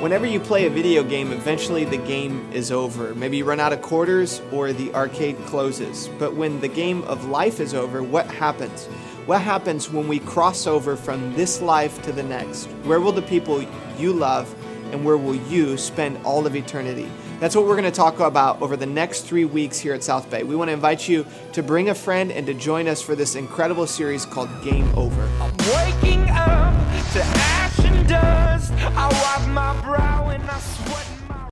Whenever you play a video game, eventually the game is over. Maybe you run out of quarters or the arcade closes. But when the game of life is over, what happens? What happens when we cross over from this life to the next? Where will the people you love and where will you spend all of eternity? That's what we're going to talk about over the next three weeks here at South Bay. We want to invite you to bring a friend and to join us for this incredible series called Game Over.